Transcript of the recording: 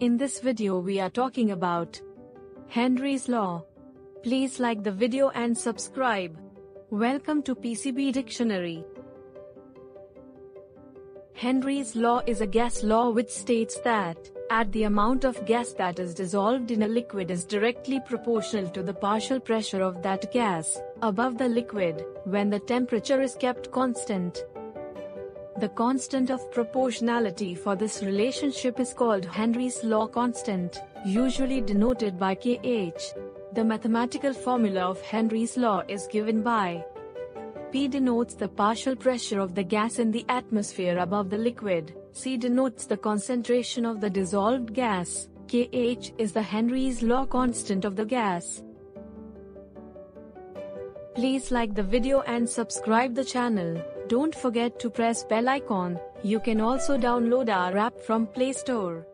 In this video we are talking about Henry's Law. Please like the video and subscribe. Welcome to PCB Dictionary. Henry's law is a gas law which states that at the amount of gas that is dissolved in a liquid is directly proportional to the partial pressure of that gas above the liquid when the temperature is kept constant. The constant of proportionality for this relationship is called Henry's law constant, usually denoted by Kh. The mathematical formula of Henry's law is given by P denotes the partial pressure of the gas in the atmosphere above the liquid, C denotes the concentration of the dissolved gas, Kh is the Henry's law constant of the gas. Please like the video and subscribe the channel. Don't forget to press bell icon. You can also download our app from Play Store.